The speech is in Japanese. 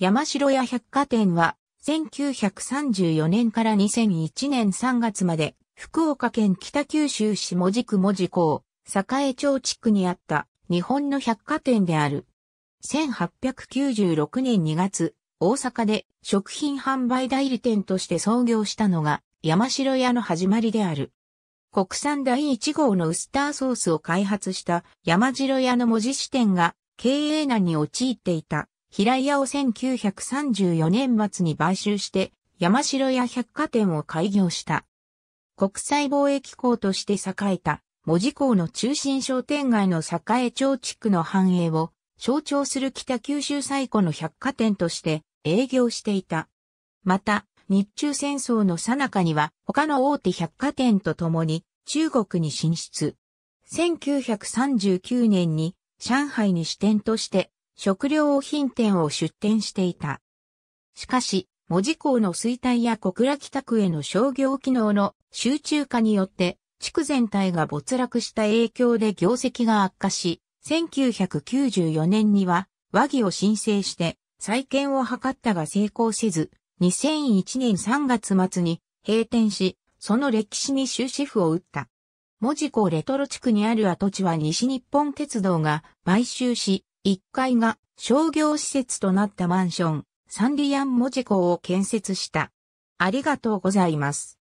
山城屋百貨店は、1934年から2001年3月まで、福岡県北九州市門司区門司港、栄町地区にあった日本の百貨店である。1896年2月、大阪で食品販売代理店として創業したのが山城屋の始まりである。国産第1号のウスターソースを開発した山城屋の文字支店が経営難に陥っていた平屋を1934年末に買収して山城屋百貨店を開業した。国際貿易港として栄えた文字港の中心商店街の栄町地区の繁栄を象徴する北九州最古の百貨店として営業していた。また、日中戦争の最中には他の大手百貨店と共に中国に進出。1939年に上海に支店として食料品店を出店していた。しかし、文字港の衰退や小倉北区への商業機能の集中化によって地区全体が没落した影響で業績が悪化し、1994年には和議を申請して再建を図ったが成功せず、2001年3月末に閉店し、その歴史に終止符を打った。文字港レトロ地区にある跡地は西日本鉄道が買収し、1階が商業施設となったマンション、サンリアンモジコを建設した。ありがとうございます。